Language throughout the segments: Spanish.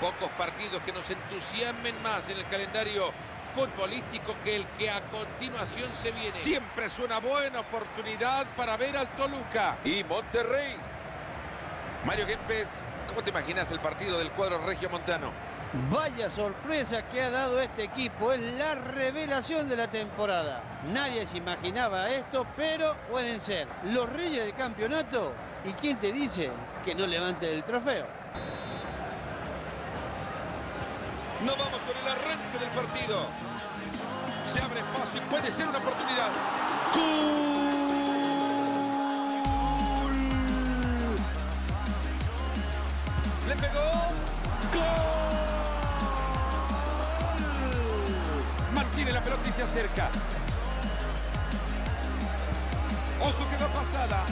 pocos partidos que nos entusiasmen más en el calendario futbolístico que el que a continuación se viene. Siempre es una buena oportunidad para ver al Toluca. Y Monterrey. Mario Kempes, ¿cómo te imaginas el partido del cuadro regio montano? Vaya sorpresa que ha dado este equipo, es la revelación de la temporada. Nadie se imaginaba esto, pero pueden ser los reyes del campeonato. ¿Y quién te dice que no levante el trofeo? No vamos con el arranque del partido. Se abre espacio y puede ser una oportunidad. Le pegó. Mantiene la pelota y se acerca. Ojo que va pasada.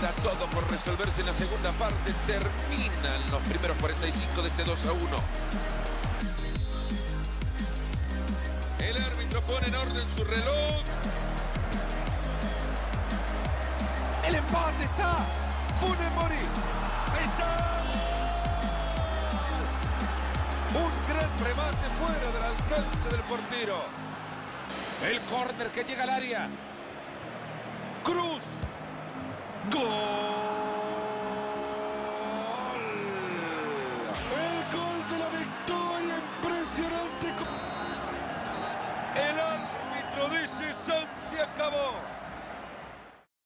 Queda todo por resolverse en la segunda parte. Terminan los primeros 45 de este 2 a 1. El árbitro pone en orden su reloj. El empate está. Funes Mori. ¡Ahí está! Un gran remate fuera del alcance del portero. El córner que llega al área. Cruz. Se acabó.